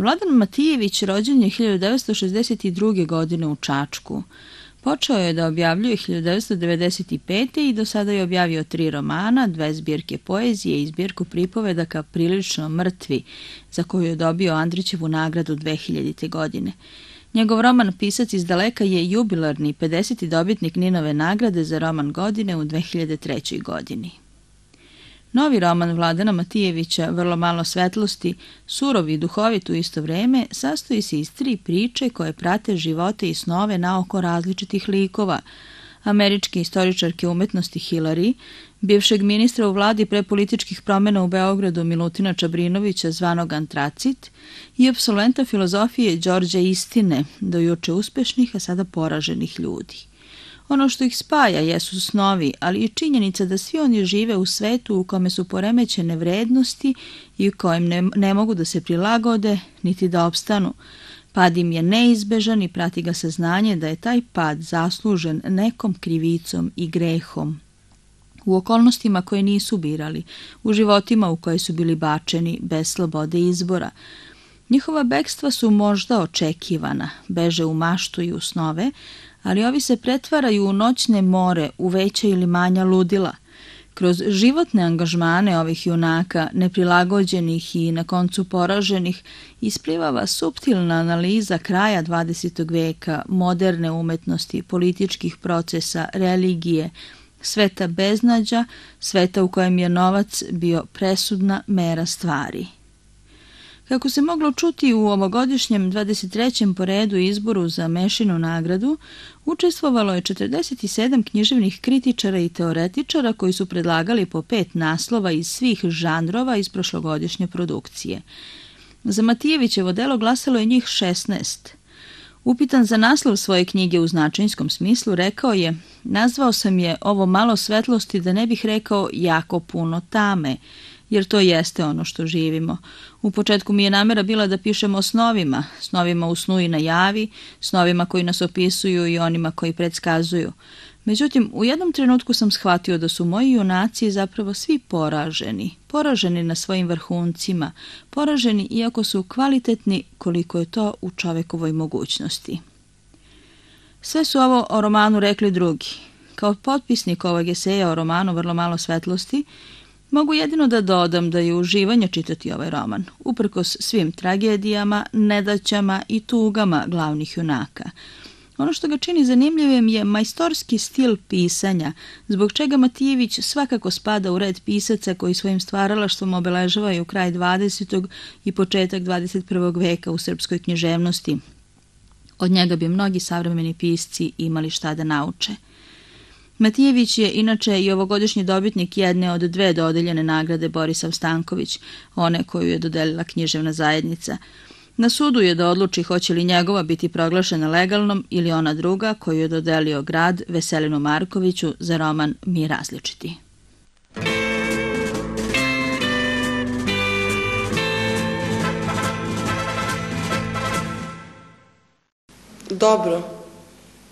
Vladan Matijević rođen je 1962. godine u Čačku. Počeo je da objavljuje 1995. i do sada je objavio tri romana, dve zbirke poezije i zbirku pripovedaka Prilično mrtvi, za koju je dobio Andrićevu nagradu 2000. godine. Njegov roman Pisac iz daleka je jubilarni 50. dobitnik Ninove nagrade za roman godine u 2003. godini. Novi roman Vladana Matijevića, Vrlo malo svetlosti, surov i duhovit u isto vreme, sastoji se iz tri priče koje prate živote i snove na oko različitih likova. Američke istoričarke umetnosti Hillary, bivšeg ministra u vladi pre političkih promena u Beogradu Milutina Čabrinovića zvanog Antracit i absolventa filozofije Đorđa Istine, dojuče uspešnih, a sada poraženih ljudi. Ono što ih spaja jesu snovi, ali i činjenica da svi oni žive u svetu u kome su poremećene vrednosti i u kojem ne, ne mogu da se prilagode niti da opstanu. Pad im je neizbežan i prati ga saznanje da je taj pad zaslužen nekom krivicom i grehom. U okolnostima koje nisu birali, u životima u koje su bili bačeni bez slobode izbora. Njihova bekstva su možda očekivana, beže u maštu i u snove, ali ovi se pretvaraju u noćne more, u veća ili manja ludila. Kroz životne angažmane ovih junaka, neprilagođenih i na koncu poraženih, isplivava subtilna analiza kraja 20. veka, moderne umetnosti, političkih procesa, religije, sveta beznađa, sveta u kojem je novac bio presudna mera stvari. Kako se moglo čuti u ovogodišnjem 23. poredu izboru za Mešinu nagradu, učestvovalo je 47 književnih kritičara i teoretičara koji su predlagali po pet naslova iz svih žanrova iz prošlogodišnje produkcije. Za Matijevićevo delo glasalo je njih 16. Upitan za naslov svoje knjige u značajskom smislu, rekao je Nazvao sam je ovo malo svetlosti da ne bih rekao jako puno tame, jer to jeste ono što živimo. U početku mi je namera bila da pišemo o snovima, snovima u snu i na javi, snovima koji nas opisuju i onima koji predskazuju. Međutim, u jednom trenutku sam shvatio da su moji junaci zapravo svi poraženi, poraženi na svojim vrhuncima, poraženi iako su kvalitetni koliko je to u čovekovoj mogućnosti. Sve su ovo o romanu rekli drugi. Kao potpisnik ovog eseja o romanu Vrlo malo svetlosti, Mogu jedino da dodam da je uživanje čitati ovaj roman, uprkos svim tragedijama, nedaćama i tugama glavnih junaka. Ono što ga čini zanimljivim je majstorski stil pisanja, zbog čega Matijević svakako spada u red pisaca koji svojim stvaralaštvom obeležavaju kraj 20. i početak 21. veka u srpskoj književnosti. Od njega bi mnogi savremeni pisci imali šta da nauče. Matijević je inače i ovogodišnji dobitnik jedne od dve dodeljene nagrade Borisav Stanković, one koju je dodelila književna zajednica. Na sudu je da odluči hoće li njegova biti proglašena legalnom ili ona druga koju je dodelio grad Veselinu Markoviću za roman Mi različiti. Dobro,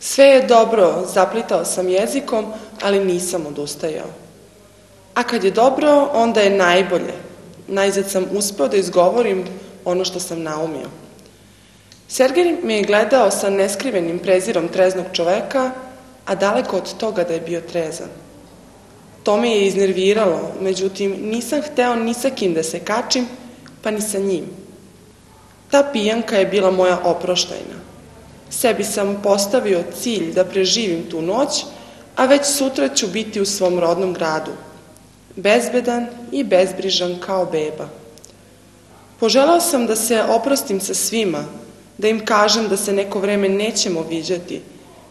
Sve je dobro, zaplitao sam jezikom, ali nisam odustajao. A kad je dobro, onda je najbolje. Najzad sam uspeo da izgovorim ono što sam naumio. Sergej me je gledao sa neskrivenim prezirom treznog čoveka, a daleko od toga da je bio trezan. To me je iznerviralo, međutim nisam hteo ni sa kim da se kačim, pa ni sa njim. Ta pijanka je bila moja oproštajna. Sebi sam postavio cilj da preživim tu noć, a već sutra ću biti u svom rodnom gradu. Bezbedan i bezbrižan kao beba. Poželao sam da se oprostim sa svima, da im kažem da se neko vreme nećemo viđati.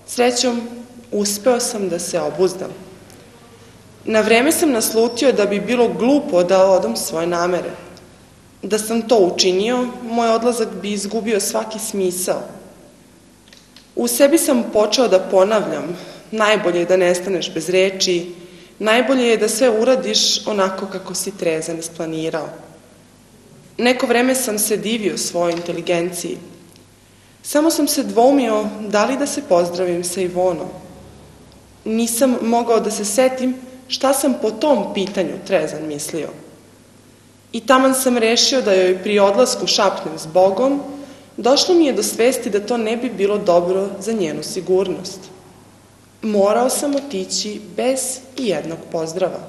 Srećom, uspeo sam da se obuzdam. Na vreme sam naslutio da bi bilo glupo da odam svoje namere. Da sam to učinio, moj odlazak bi izgubio svaki smisao. U sebi sam počeo da ponavljam, najbolje je da nestaneš bez reči, najbolje je da sve uradiš onako kako si trezan isplanirao. Neko vreme sam se divio svojoj inteligenciji. Samo sam se dvoumio da li da se pozdravim sa Ivonom. Nisam mogao da se setim šta sam po tom pitanju trezan mislio. I taman sam rešio da joj pri odlasku šapnem s Bogom, došlo mi je do svesti da to ne bi bilo dobro za njenu sigurnost. Morao sam otići bez i jednog pozdrava.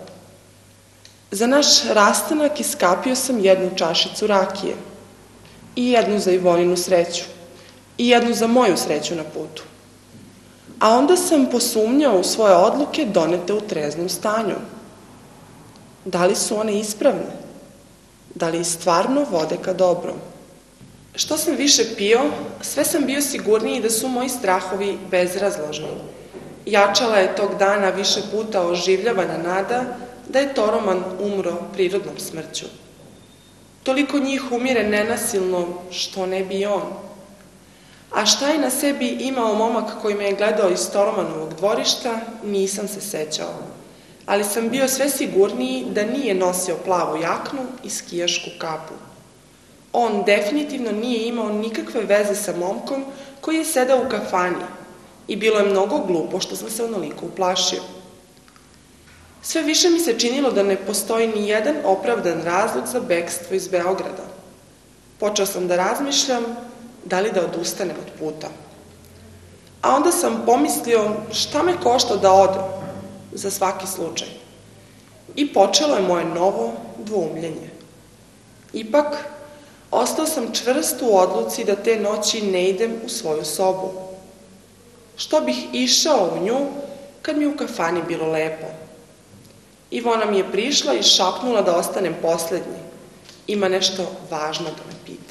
Za naš rastanak iskapio sam jednu čašicu rakije i jednu za Ivoninu sreću i jednu za moju sreću na putu. A onda sam posumnjao u svoje odluke donete u treznom stanju. Da li su one ispravne? Da li stvarno vode ka dobrom? Što sam više pio, sve sam bio sigurniji da su moji strahovi bezrazložni. Jačala je tog dana više puta oživljavana nada da je Toroman umro prirodnom smrću. Toliko njih umire nenasilno, što ne bi on. A šta je na sebi imao momak koji me je gledao iz Toromanovog dvorišta, nisam se sećao. Ali sam bio sve sigurniji da nije nosio plavu jaknu i skijašku kapu. On definitivno nije imao nikakve veze sa momkom koji je sedao u kafani i bilo je mnogo glupo što sam se onoliko uplašio. Sve više mi se činilo da ne postoji ni jedan opravdan razlog za bekstvo iz Beograda. Počeo sam da razmišljam da li da odustanem od puta. A onda sam pomislio šta me košta da odem za svaki slučaj. I počelo je moje novo dvoumljenje. Ipak, ostao sam čvrst u odluci da te noći ne idem u svoju sobu. Što bih išao u nju kad mi u kafani bilo lepo? Ivona mi je prišla i šapnula da ostanem poslednji. Ima nešto važno da me pita.